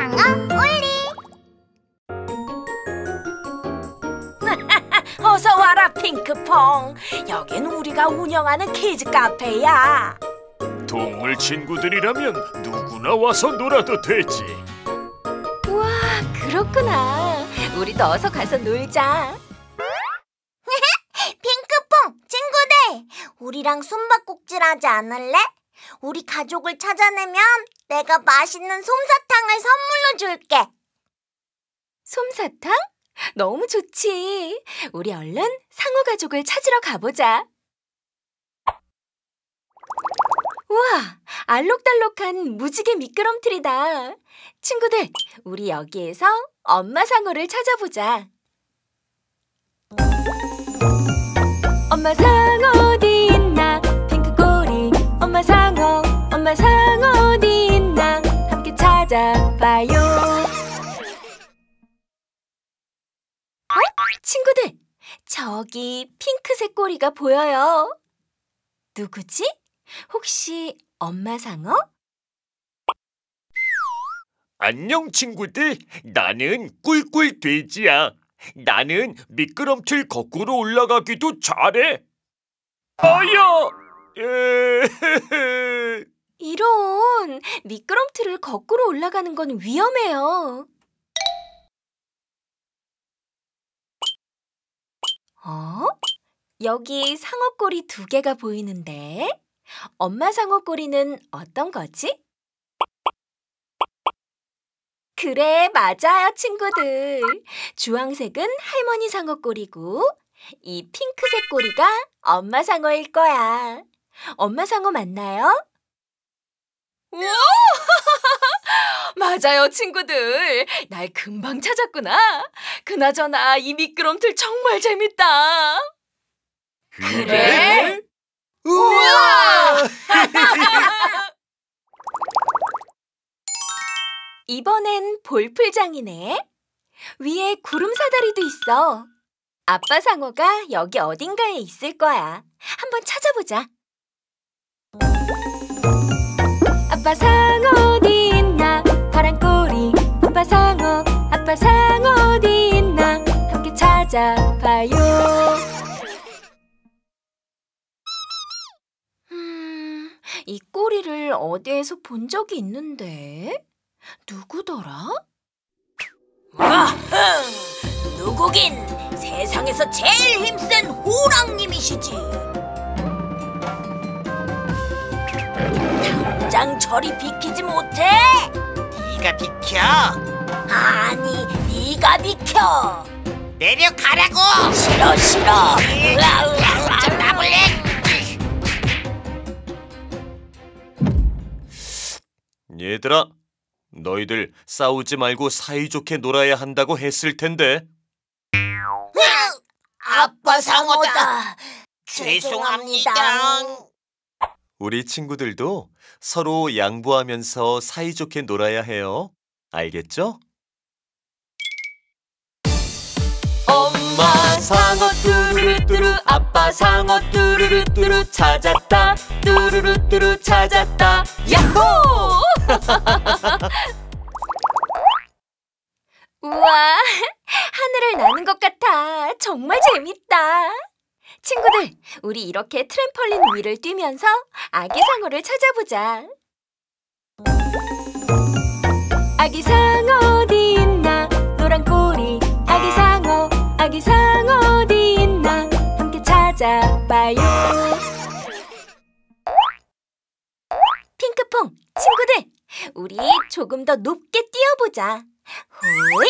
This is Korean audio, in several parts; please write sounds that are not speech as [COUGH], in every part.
상어 올리. [LAUGHS] 어서 와라 핑크퐁. 여긴 우리가 운영하는 키즈 카페야. 동물 친구들이라면 누구나 와서 놀아도 되지. 우와 그렇구나. 우리도 어서 가서 놀자. [LAUGHS] 핑크퐁 친구들. 우리랑 숨바꼭질 하지 않을래? 우리 가족을 찾아내면 내가 맛있는 솜사탕을 선물로 줄게. 솜사탕? 너무 좋지. 우리 얼른 상어 가족을 찾으러 가보자. 우와 알록달록한 무지개 미끄럼틀이다. 친구들 우리 여기에서 엄마 상어를 찾아보자. 엄마 상어 어디 저기 핑크색 꼬리가 보여요 누구지? 혹시 엄마 상어? 안녕 친구들. 나는 꿀꿀 돼지야. 나는 미끄럼틀 거꾸로 올라가기도 잘해. 아야. 에... [LAUGHS] 이런 미끄럼틀을 거꾸로 올라가는 건 위험해요. 어? 여기 상어 꼬리 두 개가 보이는데 엄마 상어 꼬리는 어떤 거지? 그래, 맞아요, 친구들. 주황색은 할머니 상어 꼬리고 이 핑크색 꼬리가 엄마 상어일 거야. 엄마 상어 맞나요? 우와! [LAUGHS] 맞아요, 친구들. 날 금방 찾았구나. 그나저나 이 미끄럼틀 정말 재밌다. 그래? 우와! [LAUGHS] 이번엔 볼풀장이네. 위에 구름 사다리도 있어. 아빠 상어가 여기 어딘가에 있을 거야. 한번 찾아보자. 아빠 상어 어디 있나? 파란 꼬리. 아빠 상어, 아빠 상어 어디 있나? 함께 찾아봐요. 음, 이 꼬리를 어디에서 본 적이 있는데? 누구더라? 누구긴 세상에서 제일 힘센 호랑님이시지. 당장 저리 비키지 못해? 네가 비켜 아니, 네가 비켜. 내려가라고 싫어, 싫어. 좀 나볼래 얘들아, 너희들 싸우지 말고 사이좋게 놀아야 한다고 했을 텐데. 아빠 상어다 죄송합니다 우리 친구들도 서로 양보하면서 사이좋게 놀아야 해요. 알겠죠? 엄마 상어 뚜루루뚜루 아빠 상어 뚜루루뚜루 찾았다 뚜루루뚜루 찾았다 야호! [LAUGHS] 우와, 하늘을 나는 것 같아. 정말 재밌다. 친구들, 우리 이렇게 트램펄린 위를 뛰면서 아기 상어를 찾아보자. 아기 상어 어디 있나? 노란 꼬리. 아기 상어, 아기 상어 어디 있나? 함께 찾아봐요. 핑크퐁, 친구들, 우리 조금 더 높게 뛰어보자. 호이!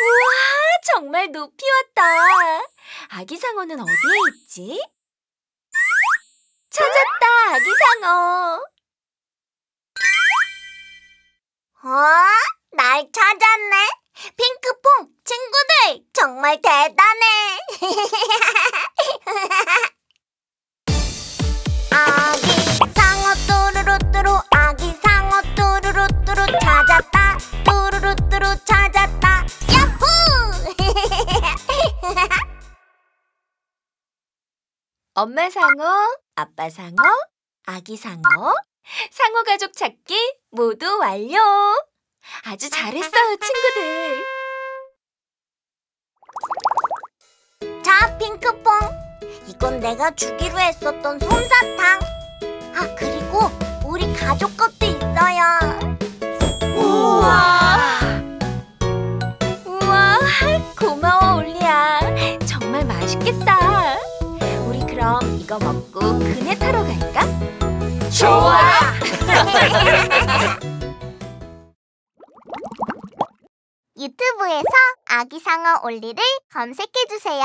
우와, 정말 높이 왔다. 아기 상어는 어디에 있지? 찾았다, 아기 상어. 어? 날 찾았네 핑크퐁 친구들 정말 대단해 [LAUGHS] 엄마 상어, 아빠 상어, 아기 상어, 상어 가족 찾기 모두 완료. 아주 잘했어요, 친구들. 자, 핑크퐁. 이건 내가 주기로 했었던 솜사탕. 아, 그리고 우리 가족 것도 있어요. 좋아. [LAUGHS] 유튜브에서 아기 상어 올리를 검색해 주세요.